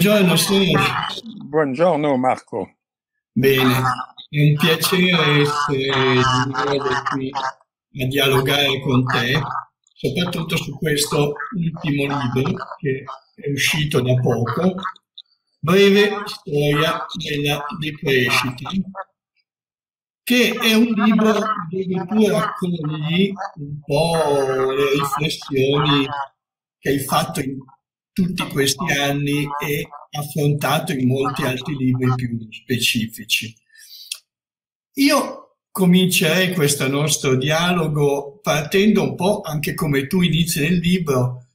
Buongiorno Sergio. Buongiorno Marco. Bene, è un piacere essere di nuovo qui a dialogare con te, soprattutto su questo ultimo libro che è uscito da poco, Breve storia della decrescita, che è un libro dove tu raccogli un po' le riflessioni che hai fatto in tutti questi anni e affrontato in molti altri libri più specifici. Io comincerei questo nostro dialogo partendo un po', anche come tu inizi nel libro,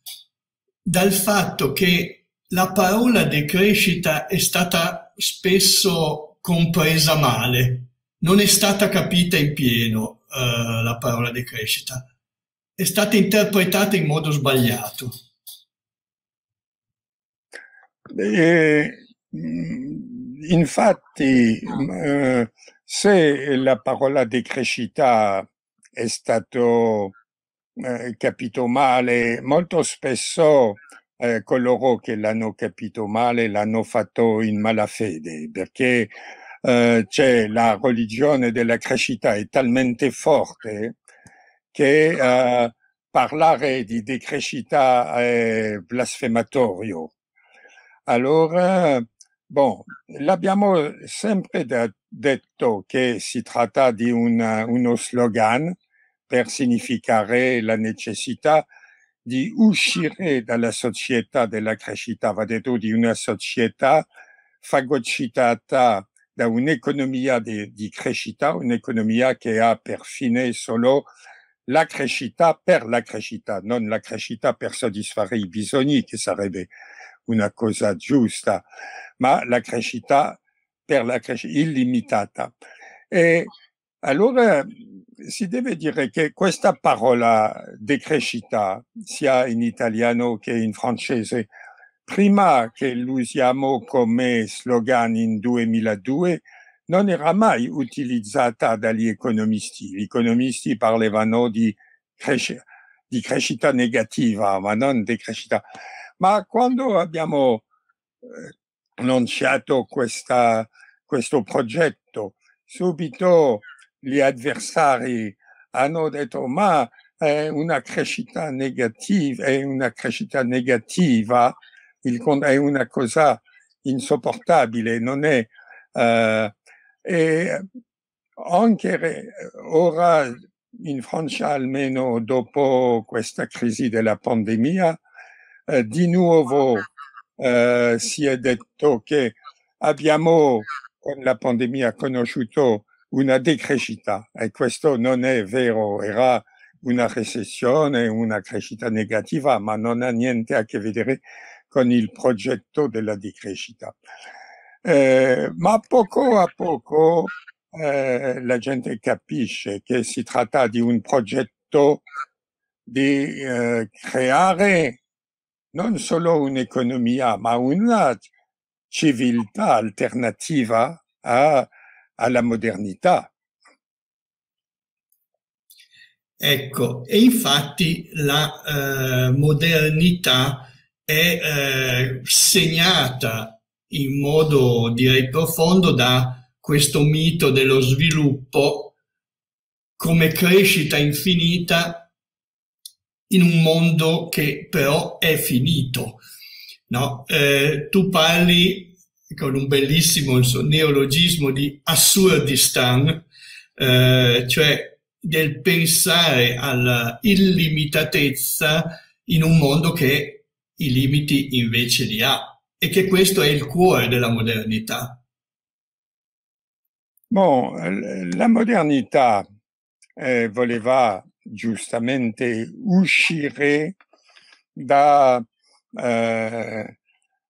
dal fatto che la parola decrescita è stata spesso compresa male, non è stata capita in pieno uh, la parola decrescita, è stata interpretata in modo sbagliato. E, infatti, eh, se la parola decrescita è stato eh, capito male, molto spesso eh, coloro che l'hanno capito male l'hanno fatto in malafede, perché eh, c'è la religione della crescita è talmente forte che eh, parlare di decrescita è blasfematorio. Allora, bon, l'abbiamo sempre detto che si tratta di una, uno slogan per significare la necessità di uscire dalla società della crescita, va detto di una società fagocitata da un'economia di, di crescita, un'economia che ha per fine solo la crescita per la crescita, non la crescita per soddisfare i bisogni, che sarebbe una cosa giusta, ma la crescita per la crescita illimitata. E allora si deve dire che questa parola decrescita, sia in italiano che in francese, prima che l'usiamo come slogan in 2002, non era mai utilizzata dagli economisti. Gli economisti parlavano di, crescita, di crescita negativa, ma non di crescita ma quando abbiamo eh, annunciato questa, questo progetto, subito gli avversari hanno detto ma è una crescita negativa, è una crescita negativa, il, è una cosa insopportabile, non è... Uh, e anche ora in Francia, almeno dopo questa crisi della pandemia, eh, di nuovo eh, si è detto che abbiamo con la pandemia conosciuto una decrescita e questo non è vero, era una recessione, una crescita negativa, ma non ha niente a che vedere con il progetto della decrescita. Eh, ma poco a poco eh, la gente capisce che si tratta di un progetto di eh, creare non solo un'economia, ma una civiltà alternativa a, alla modernità. Ecco, e infatti la eh, modernità è eh, segnata in modo direi profondo da questo mito dello sviluppo come crescita infinita in un mondo che però è finito. No? Eh, tu parli con un bellissimo neologismo di assurdistan, eh, cioè del pensare alla illimitatezza in un mondo che i limiti invece li ha e che questo è il cuore della modernità. Bon, la modernità eh, voleva giustamente uscire da, eh,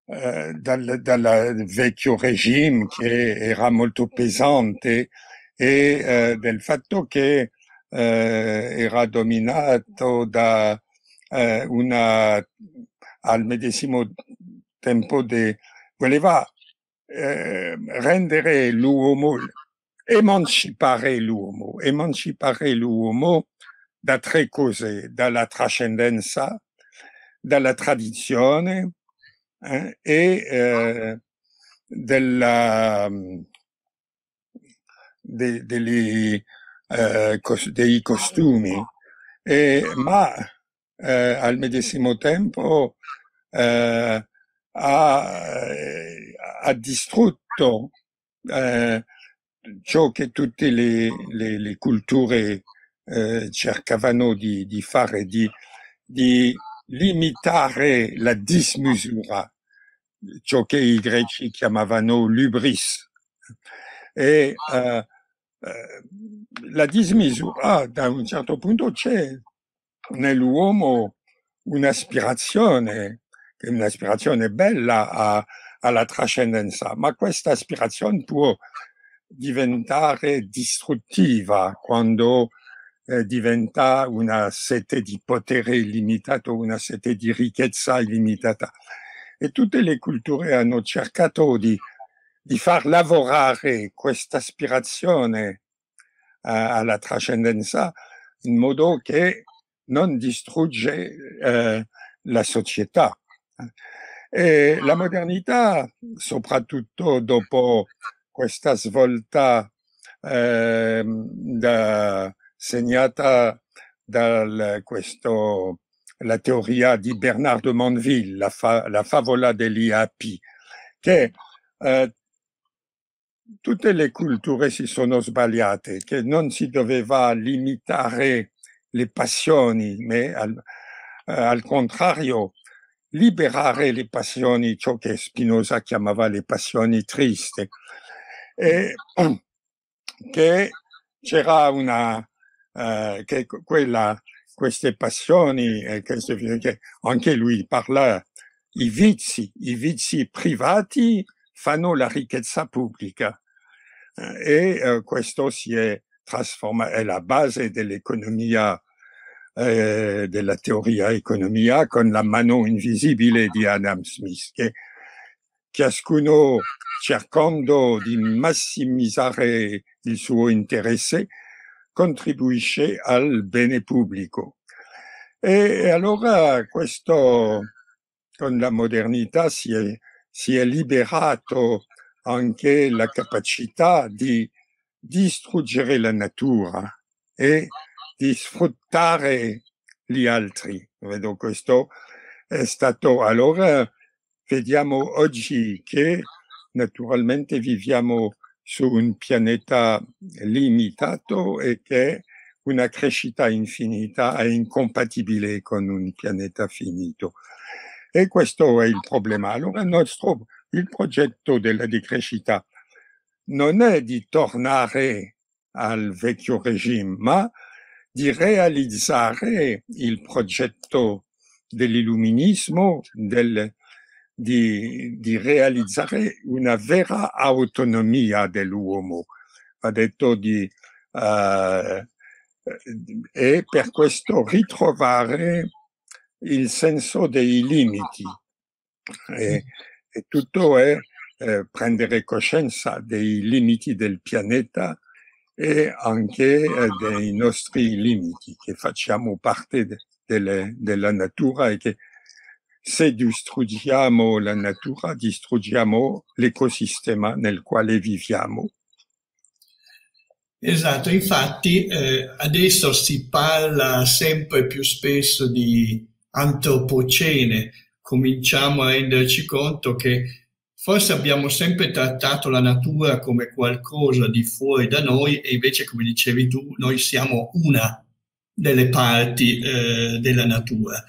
eh, dal, dal, vecchio regime che era molto pesante e eh, del fatto che eh, era dominato da eh, una al medesimo tempo de, voleva rendere l'uomo emancipare l'uomo emancipare l'uomo da tre cose, dalla trascendenza, dalla tradizione eh, e eh, della, de, degli, eh, cos, dei costumi, e, ma eh, al medesimo tempo eh, ha, ha, distrutto ciò che tutte le, le, le culture cercavano di, di fare, di, di limitare la dismisura, ciò che i greci chiamavano l'ubris. E uh, uh, la dismisura, da un certo punto, c'è nell'uomo un'aspirazione, un'aspirazione bella a, alla trascendenza, ma questa aspirazione può diventare distruttiva quando eh, diventa una sete di potere illimitato, una sete di ricchezza illimitata. E tutte le culture hanno cercato di, di far lavorare questa aspirazione eh, alla trascendenza in modo che non distrugge eh, la società. E la modernità, soprattutto dopo questa svolta eh, da, segnata da questo, la teoria di Bernard de Monville, la, fa, la favola degli api, che eh, tutte le culture si sono sbagliate, che non si doveva limitare le passioni, ma al, eh, al contrario liberare le passioni, ciò che Spinoza chiamava le passioni triste, e che c'era una, che quella, queste passioni, eh, queste, che anche lui parla, i vizi, i vizi privati fanno la ricchezza pubblica. Eh, e eh, questo si è trasformato, è la base dell'economia, eh, della teoria economia con la mano invisibile di Adam Smith, che ciascuno cercando di massimizzare il suo interesse contribuisce al bene pubblico. E allora questo, con la modernità, si è, si è liberato anche la capacità di distruggere la natura e di sfruttare gli altri. Vedo questo è stato allora vediamo oggi che naturalmente viviamo su un pianeta limitato e che una crescita infinita è incompatibile con un pianeta finito. E questo è il problema. Allora il nostro, il progetto della decrescita non è di tornare al vecchio regime, ma di realizzare il progetto dell'illuminismo, del, di, di realizzare una vera autonomia dell'uomo. Ha detto di, uh, e per questo ritrovare il senso dei limiti. E, e tutto è eh, prendere coscienza dei limiti del pianeta e anche eh, dei nostri limiti, che facciamo parte de, de, della natura e che se distruggiamo la natura, distruggiamo l'ecosistema nel quale viviamo. Esatto, infatti eh, adesso si parla sempre più spesso di antropocene, cominciamo a renderci conto che forse abbiamo sempre trattato la natura come qualcosa di fuori da noi e invece, come dicevi tu, noi siamo una delle parti eh, della natura.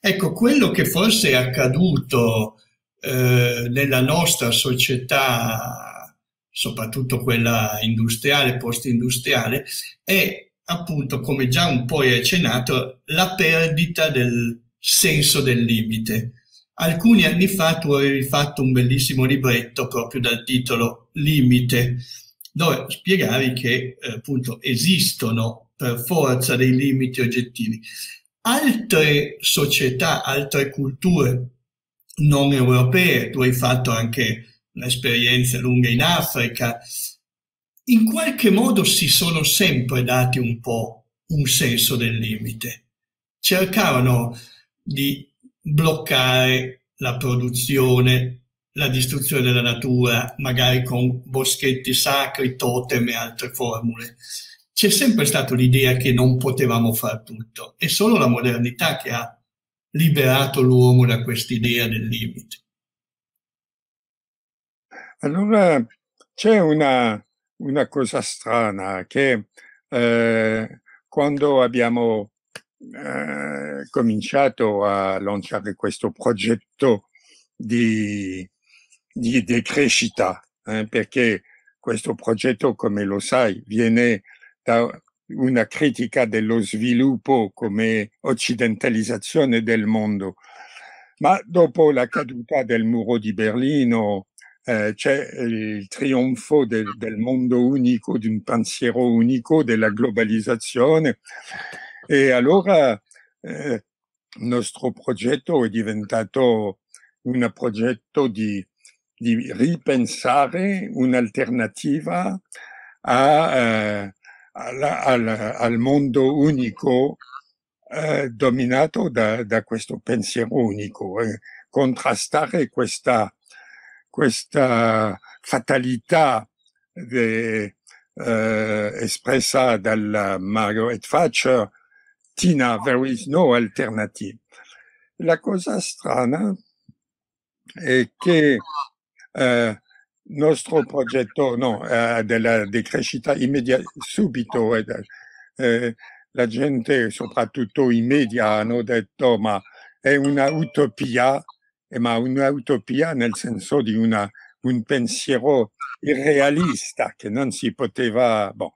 Ecco, quello che forse è accaduto eh, nella nostra società, soprattutto quella industriale, post-industriale, è appunto, come già un po' hai accennato, la perdita del senso del limite. Alcuni anni fa tu avevi fatto un bellissimo libretto proprio dal titolo Limite, dove spiegavi che eh, appunto esistono per forza dei limiti oggettivi. Altre società, altre culture non europee, tu hai fatto anche un'esperienza lunga in Africa, in qualche modo si sono sempre dati un po' un senso del limite. Cercavano di bloccare la produzione, la distruzione della natura, magari con boschetti sacri, totem e altre formule. C'è sempre stata l'idea che non potevamo fare tutto. È solo la modernità che ha liberato l'uomo da quest'idea del limite. Allora c'è una, una cosa strana che eh, quando abbiamo eh, cominciato a lanciare questo progetto di, di decrescita, eh, perché questo progetto, come lo sai, viene da una critica dello sviluppo come occidentalizzazione del mondo. Ma dopo la caduta del muro di Berlino eh, c'è il trionfo del, del mondo unico, di un pensiero unico, della globalizzazione. E allora eh, il nostro progetto è diventato un progetto di, di ripensare un'alternativa a, eh, al, al, al, mondo unico eh, dominato da, da, questo pensiero unico, eh, contrastare questa, questa fatalità de, eh, espressa dalla Margaret Thatcher, Tina, there is no alternative. La cosa strana è che eh, nostro progetto no, eh, della decrescita immediata, subito, eh, la gente, soprattutto i media, hanno detto ma è una utopia, ma una utopia nel senso di una, un pensiero irrealista che non si poteva... Bon.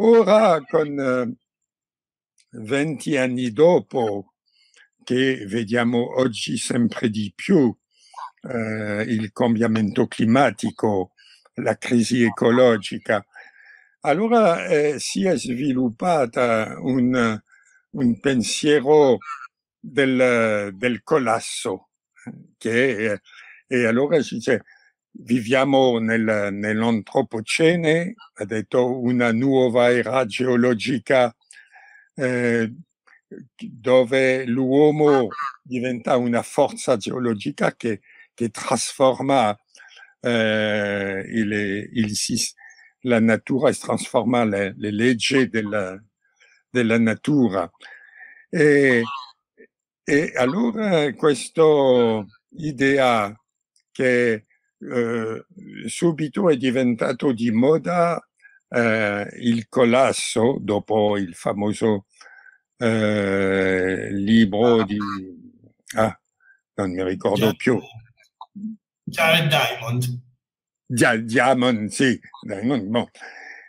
Ora, con eh, 20 anni dopo, che vediamo oggi sempre di più eh, il cambiamento climatico, la crisi ecologica, allora eh, si è sviluppata un, un pensiero del, del, collasso, che, e allora si dice viviamo nel, nell'antropocene, ha detto una nuova era geologica eh, dove l'uomo diventa una forza geologica che che trasforma eh, il, il, la natura e trasforma le, le leggi della, della natura. E, e allora questa idea che eh, subito è diventato di moda eh, il collasso dopo il famoso eh, libro di... Ah, non mi ricordo più. Jared Diamond. Gia, Diamond, sì, Diamond, bon.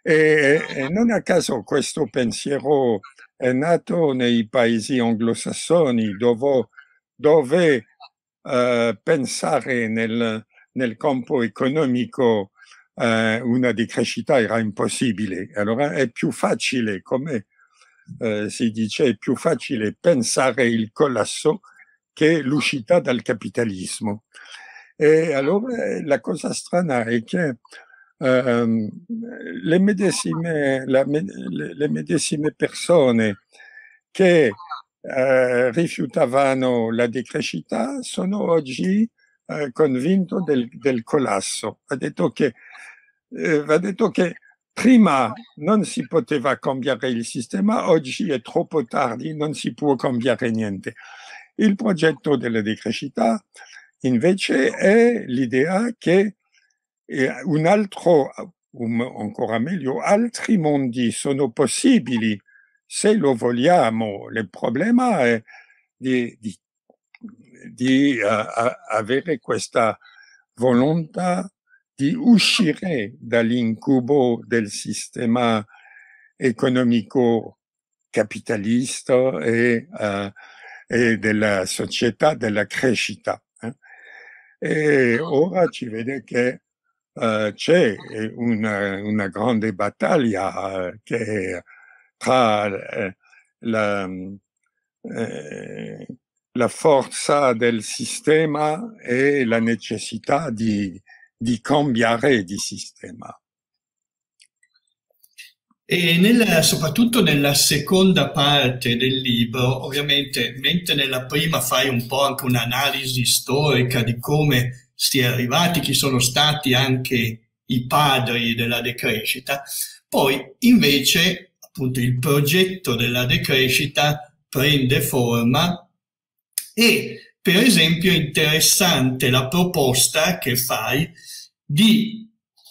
e, e, non a caso questo pensiero è nato nei paesi anglosassoni dove, dove uh, pensare nel, nel, campo economico uh, una decrescita era impossibile. Allora è più facile, come uh, si dice, è più facile pensare il collasso che l'uscita dal capitalismo. E allora la cosa strana è che uh, le, medesime, la, le, le, medesime, persone che uh, rifiutavano la decrescita sono oggi uh, convinte del, del, collasso. Va detto, che, eh, va detto che prima non si poteva cambiare il sistema, oggi è troppo tardi, non si può cambiare niente. Il progetto della decrescita Invece è l'idea che eh, un altro, um, ancora meglio, altri mondi sono possibili se lo vogliamo. Il problema è di, di, di uh, avere questa volontà di uscire dall'incubo del sistema economico capitalista e, uh, e della società della crescita. E ora ci vede che uh, c'è una, una, grande battaglia uh, che tra uh, la, la, forza del sistema e la necessità di, di cambiare di sistema. E nella, soprattutto nella seconda parte del libro, ovviamente, mentre nella prima fai un po' anche un'analisi storica di come si è arrivati, chi sono stati anche i padri della decrescita, poi invece appunto il progetto della decrescita prende forma e per esempio è interessante la proposta che fai di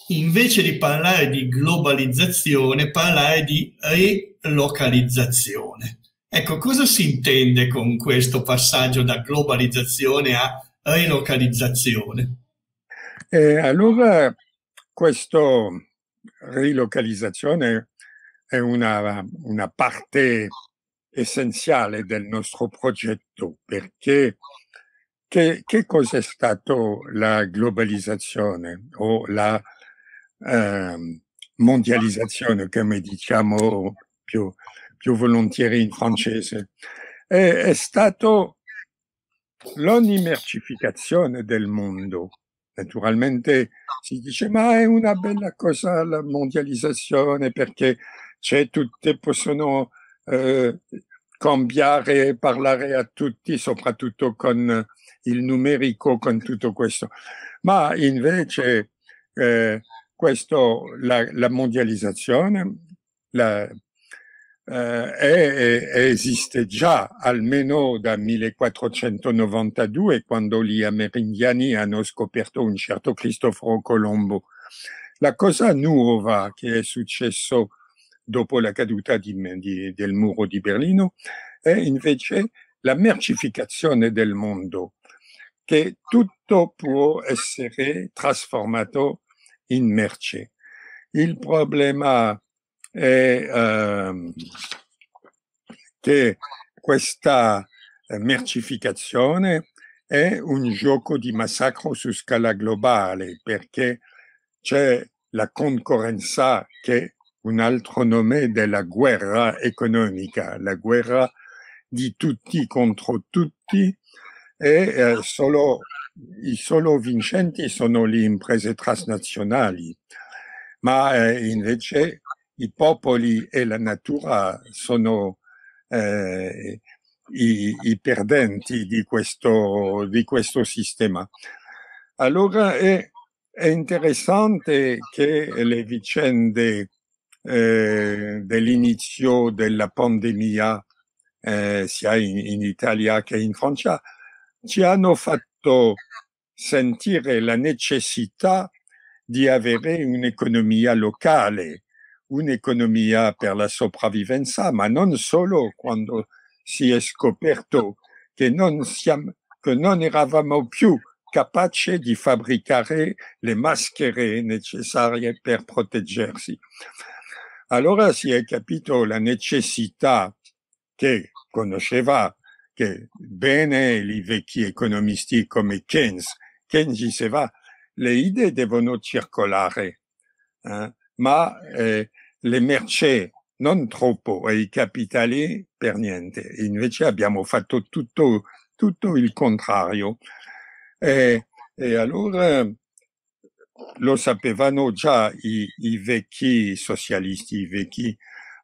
invece di parlare di globalizzazione, parlare di relocalizzazione. Ecco, cosa si intende con questo passaggio da globalizzazione a relocalizzazione? Eh, allora, questa rilocalizzazione è una, una parte essenziale del nostro progetto perché che, che cos'è stato la globalizzazione o la eh, mondializzazione, come diciamo più, più volentieri in francese? È, è stato l'onimercificazione del mondo. Naturalmente si dice ma è una bella cosa la mondializzazione perché c'è tutte possono eh, cambiare, parlare a tutti, soprattutto con il numerico, con tutto questo. Ma invece eh, questo, la, la mondializzazione la, eh, è, esiste già almeno da 1492 quando gli amerindiani hanno scoperto un certo Cristoforo Colombo. La cosa nuova che è successo dopo la caduta di, di, del muro di Berlino è invece la mercificazione del mondo, che tutto può essere trasformato in merce. Il problema è uh, che questa mercificazione è un gioco di massacro su scala globale perché c'è la concorrenza che un altro nome della guerra economica, la guerra di tutti contro tutti e eh, solo, solo vincenti sono le imprese transnazionali, ma eh, invece i popoli e la natura sono eh, i, i, perdenti di questo, di questo sistema. Allora è, è interessante che le vicende eh, dell'inizio della pandemia eh, sia in, in, Italia che in Francia ci hanno fatto sentire la necessità di avere un'economia locale, un'economia per la sopravvivenza, ma non solo quando si è scoperto che non, siamo, che non eravamo più capaci di fabbricare le maschere necessarie per proteggersi. Allora si è capito la necessità che conosceva che bene i vecchi economisti come Keynes. Keynes diceva le idee devono circolare, eh, ma eh, le merci non troppo e i capitali per niente. Invece abbiamo fatto tutto, tutto il contrario. E, e allora lo sapevano già i, i vecchi socialisti, i vecchi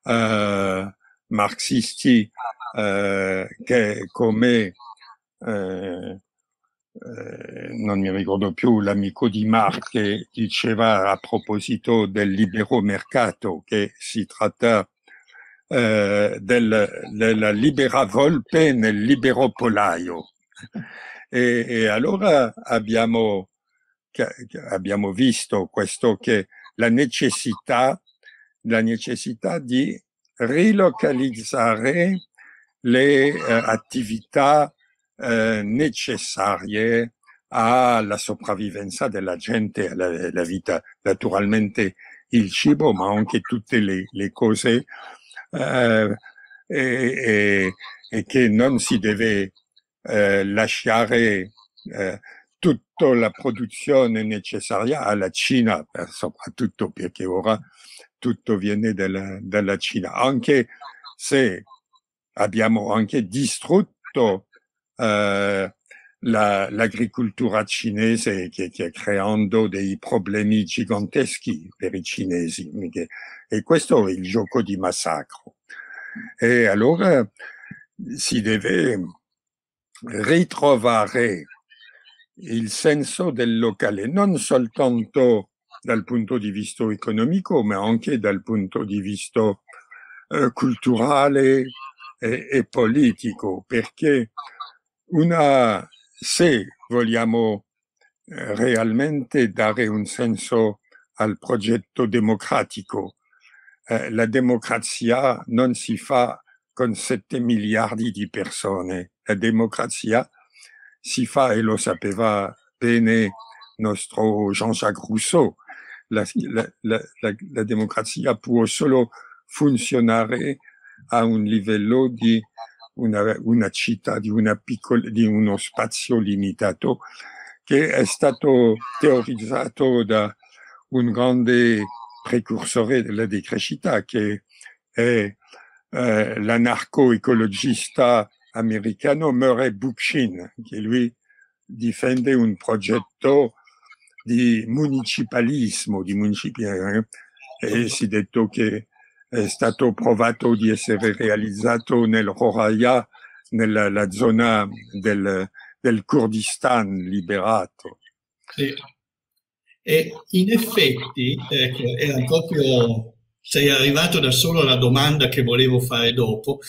uh, marxisti, uh, che come uh, non mi ricordo più l'amico di Marx che diceva a proposito del libero mercato che si tratta del, della libera volpe nel libero polaio. E, e allora abbiamo abbiamo visto questo che la necessità, la necessità di rilocalizzare le eh, attività eh, necessarie alla sopravvivenza della gente, alla, alla, vita, naturalmente il cibo, ma anche tutte le, le cose eh, e, e, e, che non si deve eh, lasciare eh, tutta la produzione necessaria alla Cina, soprattutto perché ora tutto viene dalla, dalla Cina, anche se abbiamo anche distrutto eh, l'agricoltura la, cinese che, che creando dei problemi giganteschi per i cinesi e questo è il gioco di massacro. E allora si deve ritrovare il senso del locale, non soltanto dal punto di vista economico, ma anche dal punto di vista eh, culturale e, e politico, perché una, se vogliamo eh, realmente dare un senso al progetto democratico, eh, la democrazia non si fa con 7 miliardi di persone, la democrazia si fa, e lo sapeva bene nostro Jean-Jacques Rousseau, la, la, la, la, democrazia può solo funzionare a un livello di una, una città, di, una piccola, di uno spazio limitato che è stato teorizzato da un grande precursore della decrescita che è eh, l'anarco-ecologista americano Murray Bookchin, che lui difende un progetto di municipalismo, di municipalismo, e si è detto che è stato provato di essere realizzato nel Roraia, nella zona del, del Kurdistan liberato. Sì. E in effetti, ecco, era proprio, sei arrivato da solo alla domanda che volevo fare dopo,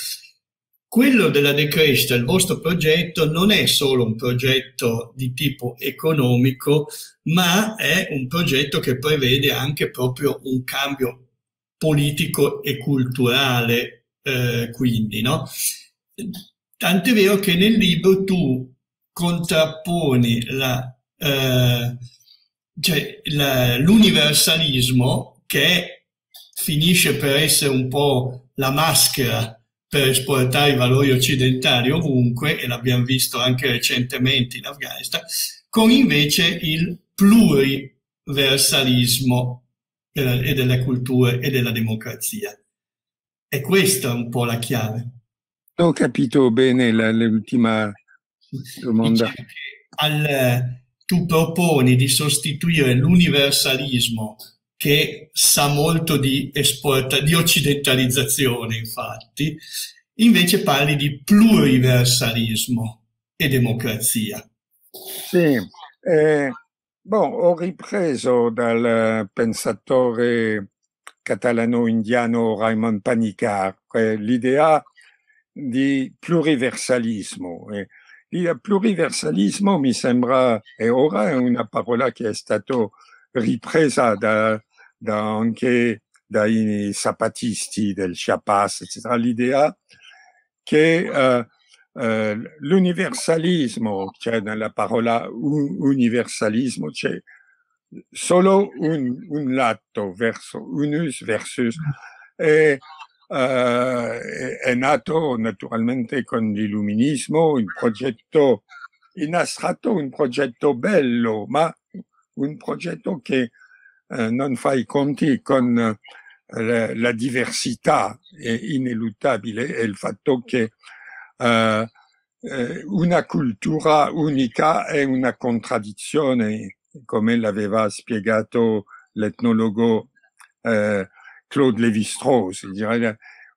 quello della decrescita, il vostro progetto, non è solo un progetto di tipo economico, ma è un progetto che prevede anche proprio un cambio politico e culturale, eh, quindi, no? Tant'è vero che nel libro tu contrapponi la, eh, cioè la, l'universalismo che finisce per essere un po' la maschera per esportare i valori occidentali ovunque, e l'abbiamo visto anche recentemente in Afghanistan, con invece il pluriversalismo e delle culture e della democrazia. E questa è un po' la chiave. Ho capito bene la, l'ultima domanda. Al, tu proponi di sostituire l'universalismo che sa molto di, esporta, di occidentalizzazione, infatti, invece parli di pluriversalismo e democrazia. Sì, eh, bon, ho ripreso dal pensatore catalano-indiano Raymond Panikkar l'idea di pluriversalismo. Eh, il pluriversalismo mi sembra, e ora è una parola che è stata ripresa da, da anche dai zapatisti del Chiapas, eccetera, l'idea che uh, uh, l'universalismo, c'è nella parola universalismo, c'è solo un, un lato verso unus versus e uh, è nato naturalmente con l'illuminismo un progetto in astratto un progetto bello ma un progetto che eh, non fa i conti con eh, la, la, diversità ineluttabile e il fatto che eh, eh, una cultura unica è una contraddizione, come l'aveva spiegato l'etnologo eh, Claude Lévi-Strauss.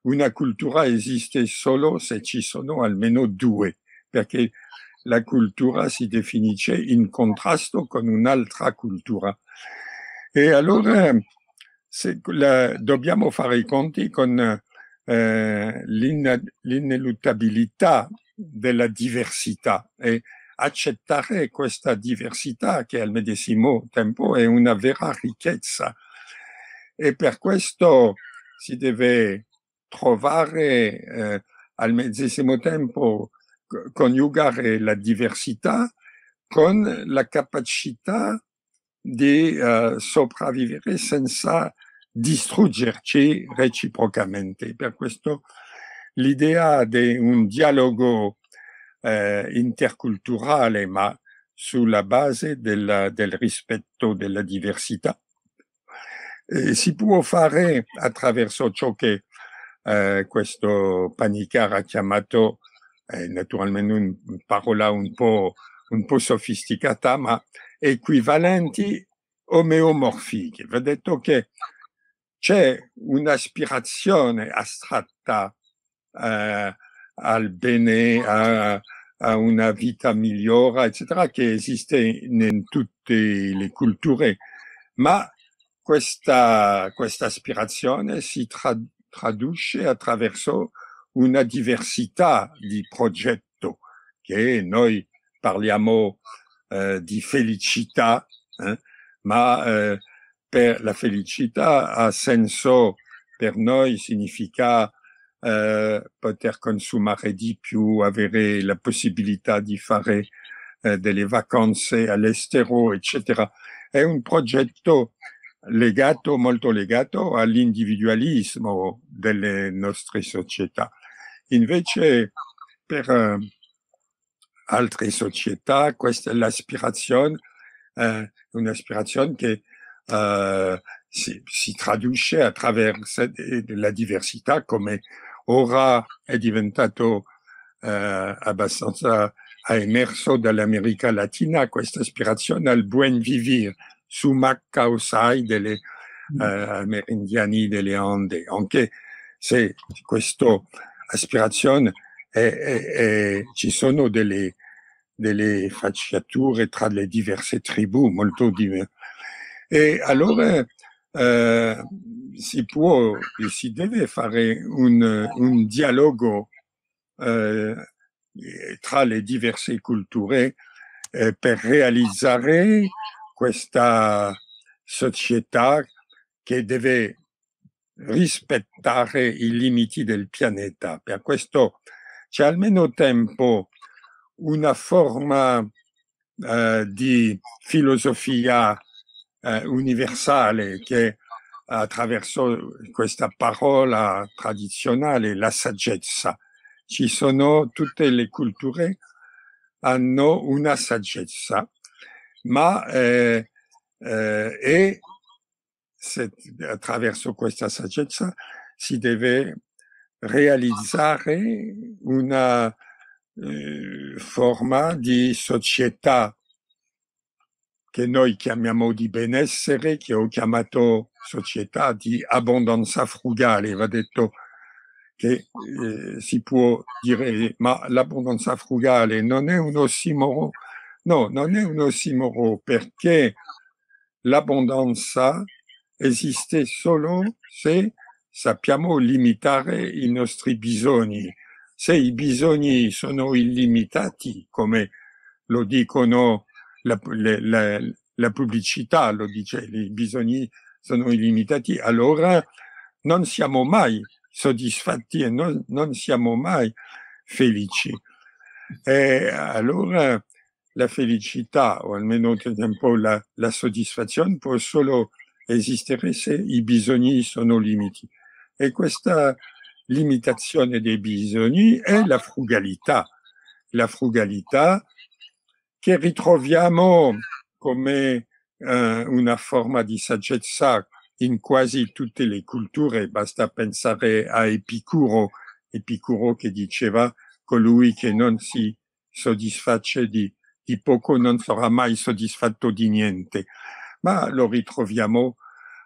Una cultura esiste solo se ci sono almeno due, perché la cultura si definisce in contrasto con un'altra cultura. E allora la, dobbiamo fare i conti con eh, l'ineluttabilità della diversità e accettare questa diversità che al medesimo tempo è una vera ricchezza. E per questo si deve trovare eh, al medesimo tempo coniugare la diversità con la capacità di uh, sopravvivere senza distruggerci reciprocamente. Per questo l'idea di un dialogo eh, interculturale, ma sulla base della, del rispetto della diversità, eh, si può fare attraverso ciò che eh, questo Panicar ha chiamato eh, naturalmente una parola un po', un po' sofisticata, ma equivalenti omeomorfiche. Va detto che c'è un'aspirazione astratta eh, al bene, a, a, una vita migliore, eccetera, che esiste in tutte le culture, ma questa, questa aspirazione si tra, traduce attraverso una diversità di progetto che noi parliamo eh, di felicità, eh, ma eh, per la felicità ha senso per noi significa eh, poter consumare di più, avere la possibilità di fare eh, delle vacanze all'estero, eccetera. È un progetto legato, molto legato all'individualismo delle nostre società. Invece per uh, altre società questa è l'aspirazione, uh, un'aspirazione che uh, si, si, traduce attraverso la diversità come ora è diventato abbastanza ha emerso dall'America Latina questa aspirazione al buen vivere, sumac causai delle mm. amerindiani delle Ande, anche se questa aspirazione è, è, è, ci sono delle, delle facciature tra le diverse tribù molto diverse. E allora eh, si può e si deve fare un, un dialogo eh, tra le diverse culture eh, per realizzare questa società che deve rispettare i limiti del pianeta. Per questo c'è almeno tempo una forma eh, di filosofia eh, universale che attraverso questa parola tradizionale, la saggezza. Ci sono tutte le culture hanno una saggezza ma eh, eh, e se, attraverso questa saggezza si deve realizzare una eh, forma di società che noi chiamiamo di benessere, che ho chiamato società di abbondanza frugale. Va detto che eh, si può dire, ma l'abbondanza frugale non è un ossimoro No, non è un ossimoro perché l'abbondanza esiste solo se sappiamo limitare i nostri bisogni. Se i bisogni sono illimitati, come lo dicono la, la, la pubblicità, lo dice, i bisogni sono illimitati, allora non siamo mai soddisfatti e non, non siamo mai felici. E allora la felicità o almeno un po' la, la soddisfazione può solo esistere se i bisogni sono limiti. E questa limitazione dei bisogni è la frugalità. La frugalità che ritroviamo come eh, una forma di saggezza in quasi tutte le culture. Basta pensare a Epicuro, Epicuro che diceva colui che non si soddisface di di poco non sarà mai soddisfatto di niente, ma lo ritroviamo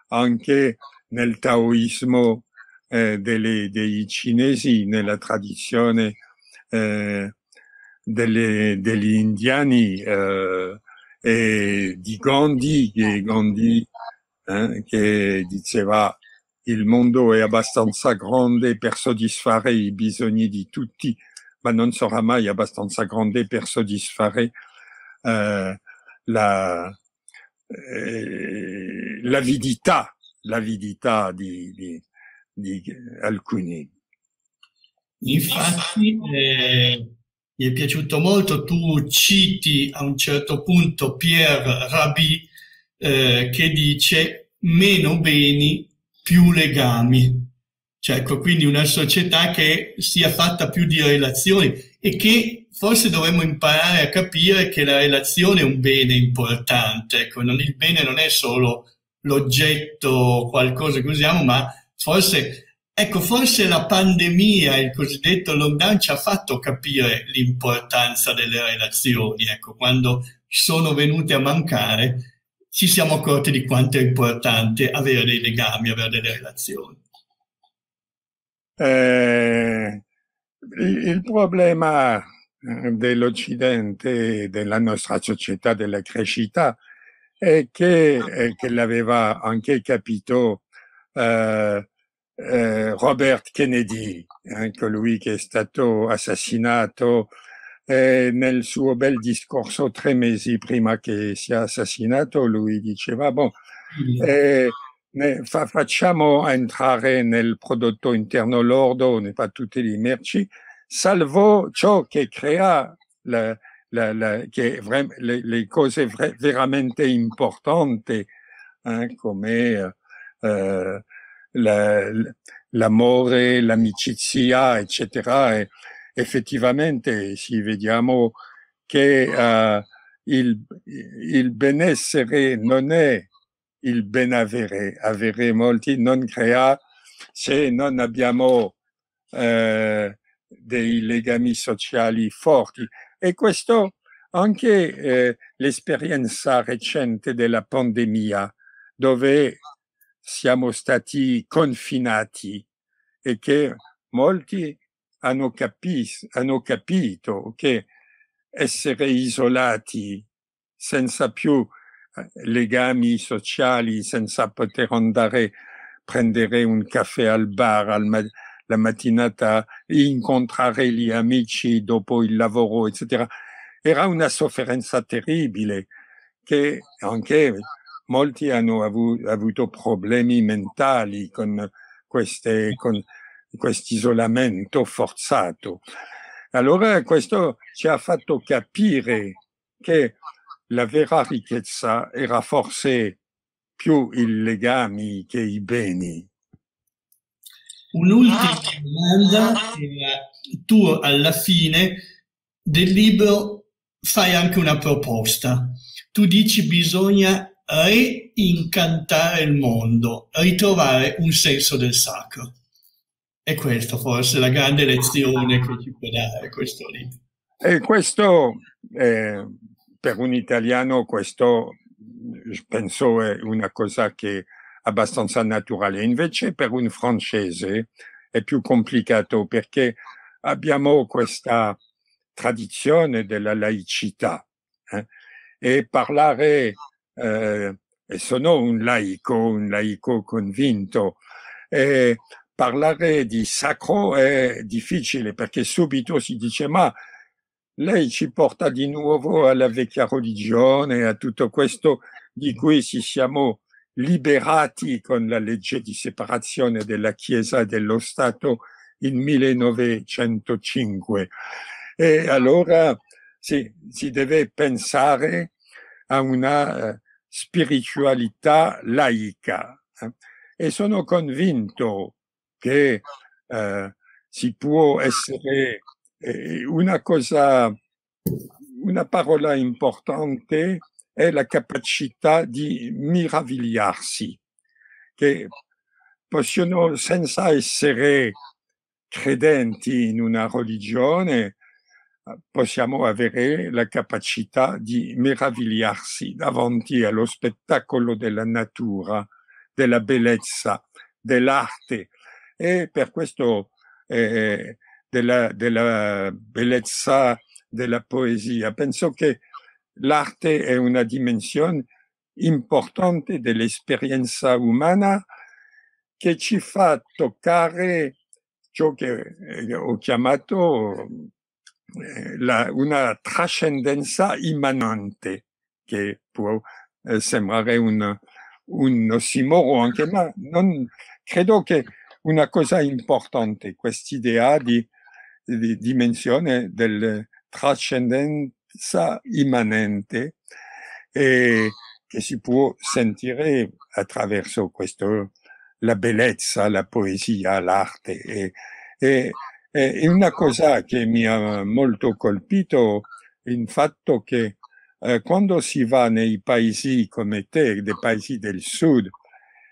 anche nel taoismo eh, delle, dei cinesi, nella tradizione eh, delle, degli indiani eh, e di Gandhi, che, Gandhi eh, che diceva il mondo è abbastanza grande per soddisfare i bisogni di tutti, ma non sarà mai abbastanza grande per soddisfare eh, la, eh, l'avidità, l'avidità di, di, di alcuni. Infatti eh, mi è piaciuto molto, tu citi a un certo punto Pierre Rabhi eh, che dice meno beni, più legami. Cioè, ecco, quindi una società che sia fatta più di relazioni e che forse dovremmo imparare a capire che la relazione è un bene importante. Ecco, non, il bene non è solo l'oggetto, qualcosa che usiamo, ma forse Ecco, forse la pandemia, il cosiddetto lockdown, ci ha fatto capire l'importanza delle relazioni. Ecco, quando sono venute a mancare, ci siamo accorti di quanto è importante avere dei legami, avere delle relazioni. Eh, il problema eh, dell'Occidente, della nostra società, della crescita, è che, è che l'aveva anche capito eh, eh, Robert Kennedy, eh, colui che è stato assassinato eh, nel suo bel discorso tre mesi prima che sia assassinato, lui diceva, bon, eh, fa, facciamo entrare nel prodotto interno lordo, ne pas tutte le merci, salvo ciò che crea la, la, la, che le, le, cose veramente importanti, eh, come eh, l'amore, l'amicizia, eccetera. E effettivamente si vediamo che uh, il, il, benessere non è il benavere, avere molti non crea se non abbiamo eh, dei legami sociali forti. E questo anche eh, l'esperienza recente della pandemia, dove siamo stati confinati e che molti hanno, capi- hanno capito che essere isolati senza più eh, legami sociali, senza poter andare prendere un caffè al bar al la mattinata, incontrare gli amici dopo il lavoro, eccetera, era una sofferenza terribile che anche molti hanno avu- avuto problemi mentali con, queste, con questo isolamento forzato. Allora questo ci ha fatto capire che la vera ricchezza era forse più i legami che i beni. Un'ultima domanda, tu alla fine del libro fai anche una proposta. Tu dici bisogna reincantare il mondo, ritrovare un senso del sacro. E questa forse la grande lezione che ci può dare questo libro. E questo, eh, per un italiano, questo penso è una cosa che è abbastanza naturale. Invece per un francese è più complicato perché abbiamo questa tradizione della laicità eh? e parlare eh, sono un laico, un laico convinto. E parlare di sacro è difficile perché subito si dice ma lei ci porta di nuovo alla vecchia religione, a tutto questo di cui ci siamo liberati con la legge di separazione della Chiesa e dello Stato in 1905. E allora si, si deve pensare a una uh, spiritualità laica. Eh? E sono convinto che eh, si può essere eh, una cosa, una parola importante è la capacità di meravigliarsi, che possono senza essere credenti in una religione, possiamo avere la capacità di meravigliarsi davanti allo spettacolo della natura, della bellezza, dell'arte e per questo eh, della, della bellezza della poesia. Penso che l'arte è una dimensione importante dell'esperienza umana che ci fa toccare ciò che eh, ho chiamato la, una trascendenza immanente, che può eh, sembrare un, un ossimoro anche, ma non, credo che una cosa importante, quest'idea di, di dimensione della trascendenza immanente e che si può sentire attraverso questo, la bellezza, la poesia, l'arte. E, e, e una cosa che mi ha molto colpito è il fatto che eh, quando si va nei paesi come te, dei paesi del sud,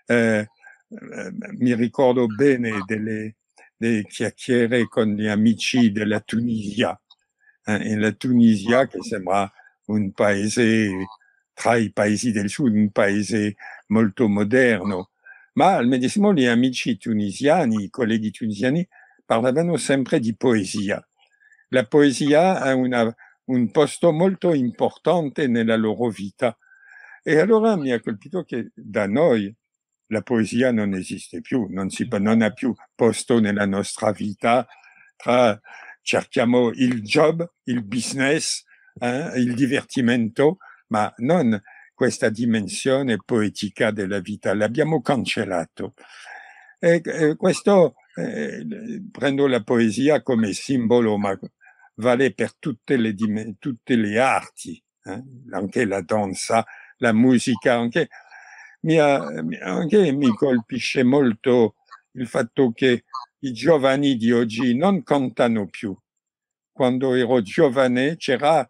eh, eh, mi ricordo bene delle, delle, chiacchiere con gli amici della Tunisia, eh, in la Tunisia che sembra un paese tra i paesi del sud, un paese molto moderno, ma al medesimo gli amici tunisiani, i colleghi tunisiani, parlavano sempre di poesia. La poesia ha una, un posto molto importante nella loro vita. E allora mi ha colpito che da noi la poesia non esiste più, non, si, non ha più posto nella nostra vita. Tra, cerchiamo il job, il business, eh, il divertimento, ma non questa dimensione poetica della vita. L'abbiamo cancellato. E, e questo, eh, prendo la poesia come simbolo, ma vale per tutte le, tutte le arti, eh? anche la danza, la musica, anche mi, anche mi colpisce molto il fatto che i giovani di oggi non cantano più. Quando ero giovane c'era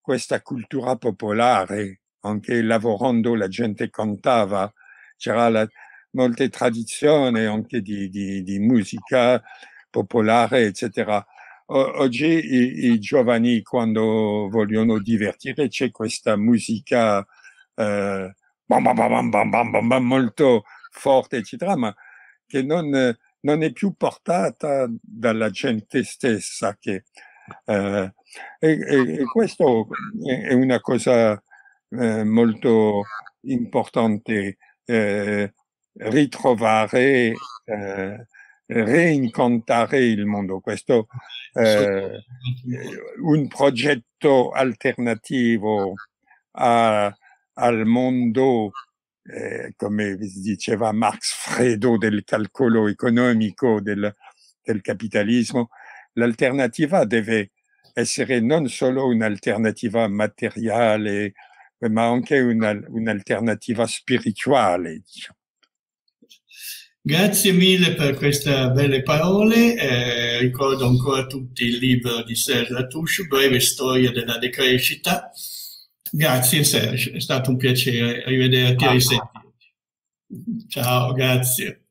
questa cultura popolare, anche lavorando la gente cantava, c'era la, molte tradizioni anche di, di, di musica popolare, eccetera. oggi i, i, giovani quando vogliono divertire c'è questa musica eh, bam, bam, bam, molto forte, eccetera, ma che non, non, è più portata dalla gente stessa. Che, eh, e, e, questo è una cosa eh, molto importante, eh, ritrovare, eh, reincantare il mondo. Questo è un progetto alternativo a al mondo, eh, come diceva Marx Fredo, del calcolo economico del, del capitalismo, l'alternativa deve essere non solo un'alternativa materiale, ma anche un'alternativa spirituale. Diciamo. Grazie mille per queste belle parole. Eh, ricordo ancora a tutti il libro di Serge Latouche, Breve storia della decrescita. Grazie Sergio, è stato un piacere. Arrivederti, ah, risentirti. Ciao, grazie.